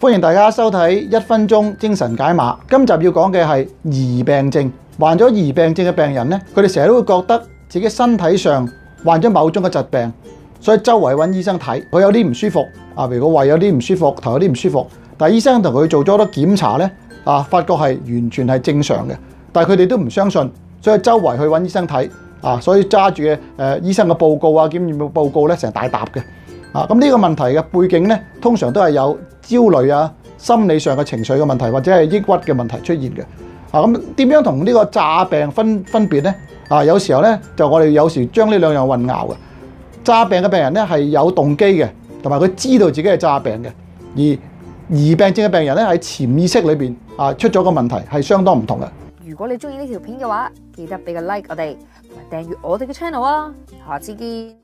歡迎大家收睇一分鐘精神解碼。今集要講嘅係疑病症。患咗疑病症嘅病人呢，佢哋成日都會覺得自己身體上患咗某種嘅疾病，所以周圍揾醫生睇。佢有啲唔舒服，啊，譬如個胃有啲唔舒服，頭有啲唔舒服，但係醫生同佢做咗好多檢查呢，啊，發覺係完全係正常嘅。但系佢哋都唔相信，所以周圍去揾醫生睇，啊，所以揸住嘅誒醫生嘅報告啊、檢驗嘅報告咧，成大沓嘅。啊，咁呢個問題嘅背景咧，通常都係有焦慮啊、心理上嘅情緒嘅問題，或者係抑鬱嘅問題出現嘅。啊，咁點樣同呢個詐病分分別咧？啊，有時候咧就我哋有時將呢兩樣混淆嘅。詐病嘅病人咧係有動機嘅，同埋佢知道自己係詐病嘅。而疑病症嘅病人咧喺潛意識裏邊啊出咗個問題，係相當唔同嘅。如果你中意呢條片嘅話，記得俾個 like 我哋，同埋訂閱我哋嘅 channel 啊！下次見。